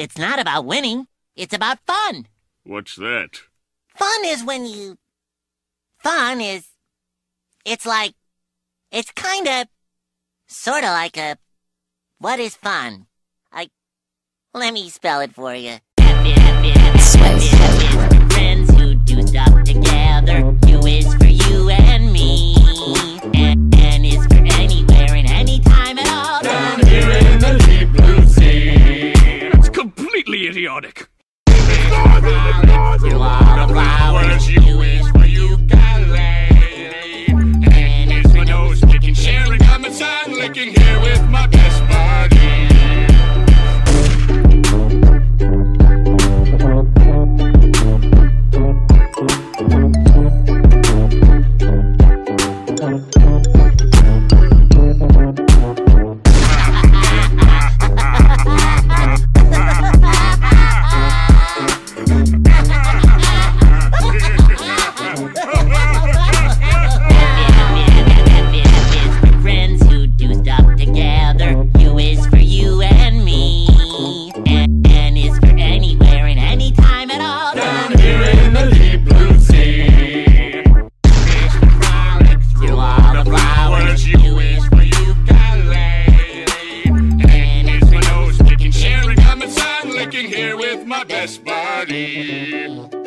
It's not about winning. It's about fun. What's that? Fun is when you. Fun is. It's like. It's kinda. Sorta like a. What is fun? I. Let me spell it for you. F idiotic. with my best buddy.